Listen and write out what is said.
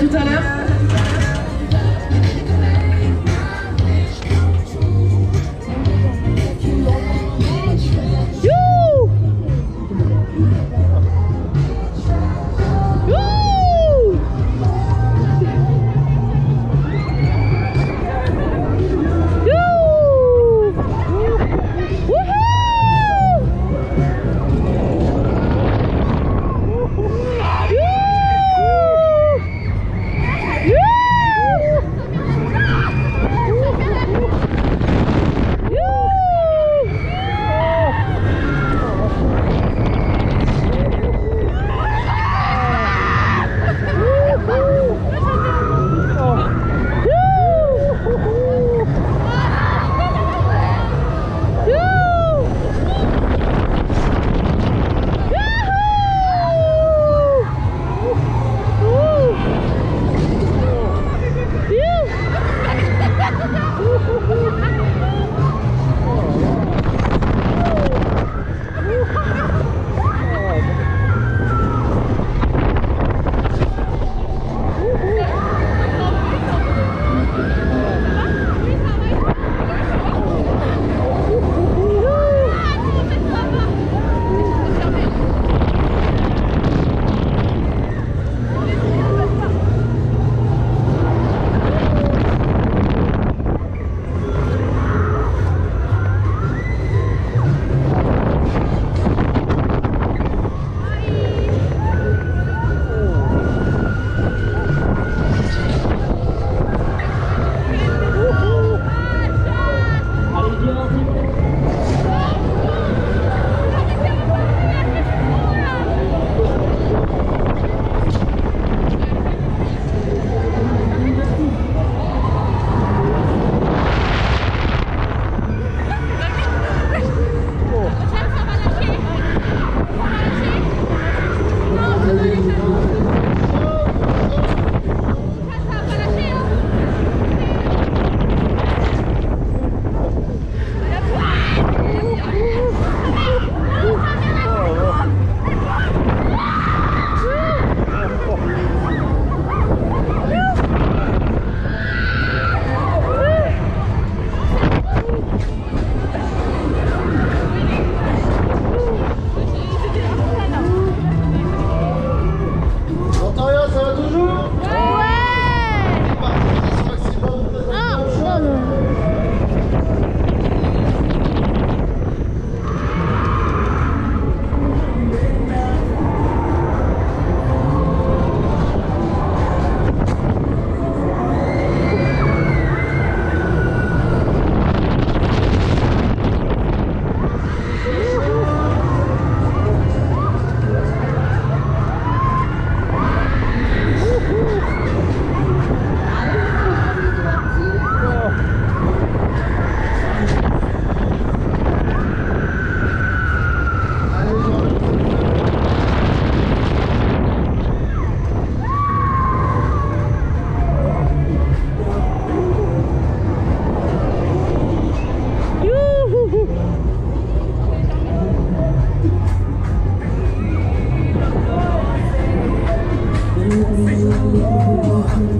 tout à l'heure.